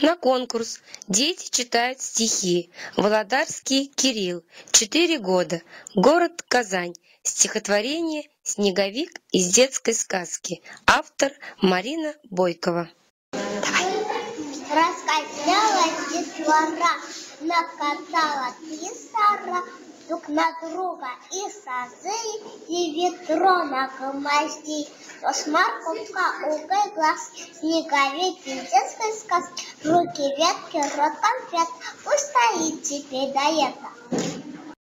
на конкурс «Дети читают стихи». Володарский Кирилл, 4 года, город Казань. Стихотворение «Снеговик» из детской сказки. Автор Марина Бойкова. Раскачалась детвора, накатала писара, друг на друга и сазы, и ветрона гомозди. То смарковка, угол глаз, снеговик из детской сказки, руки ветки, рот конфет, пусть стоит теперь это.